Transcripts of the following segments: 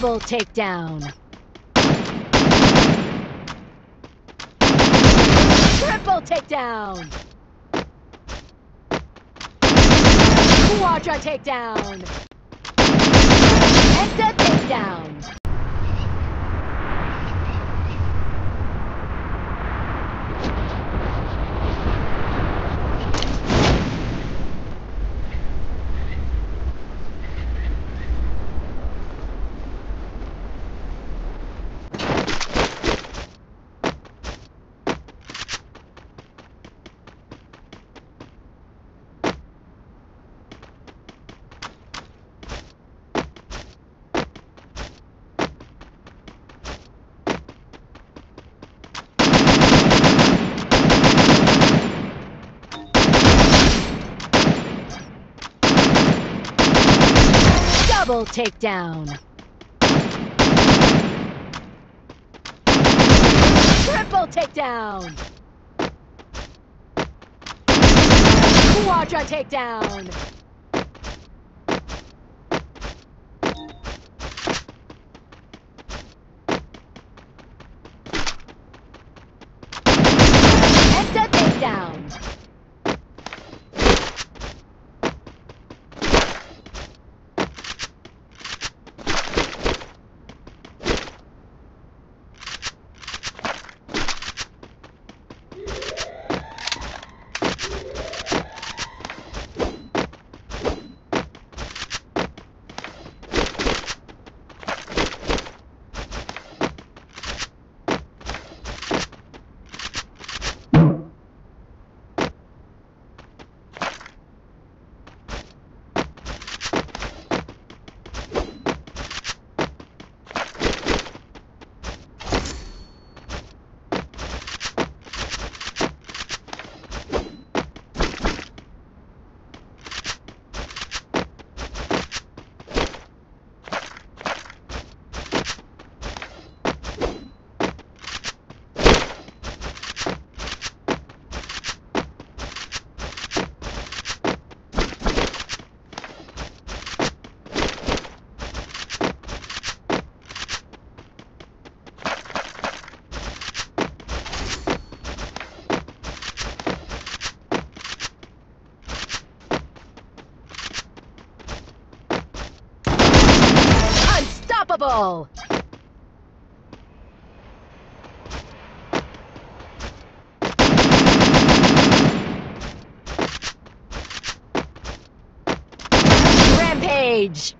Double takedown. Triple takedown. Quadra takedown. Penta takedown. Double takedown. Triple takedown. Quadra takedown. Penta takedown. Unstoppable! Rampage!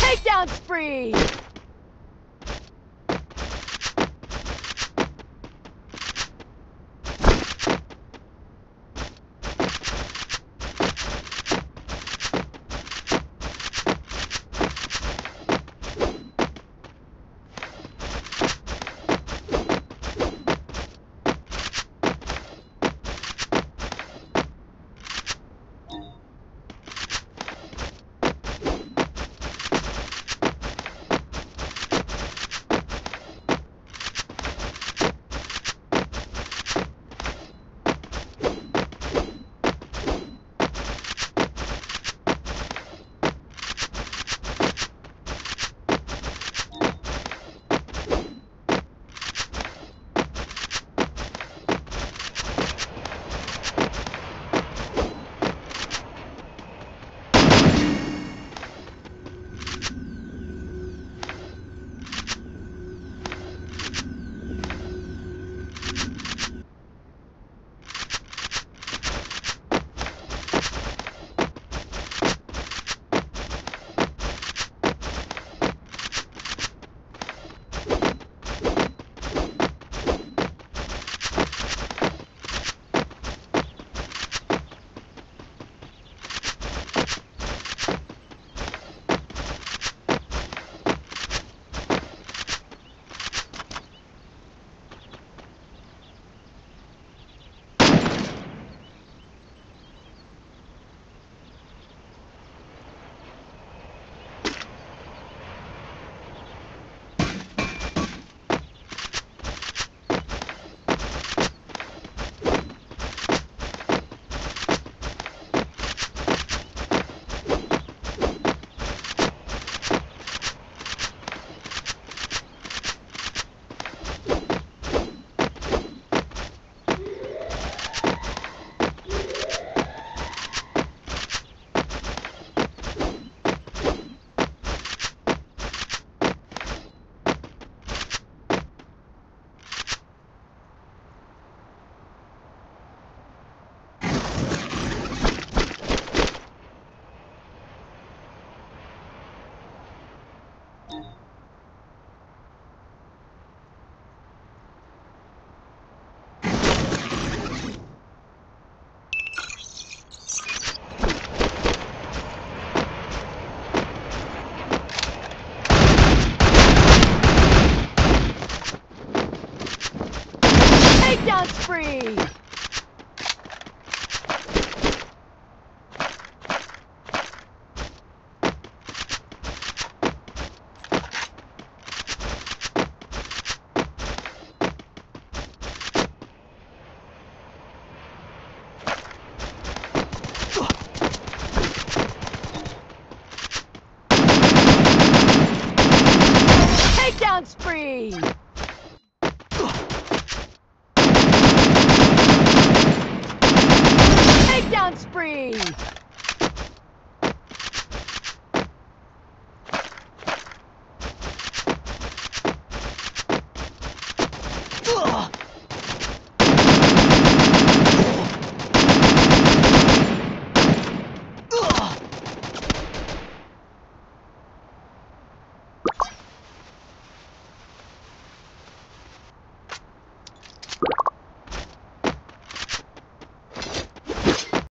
Takedown! Takedown spree!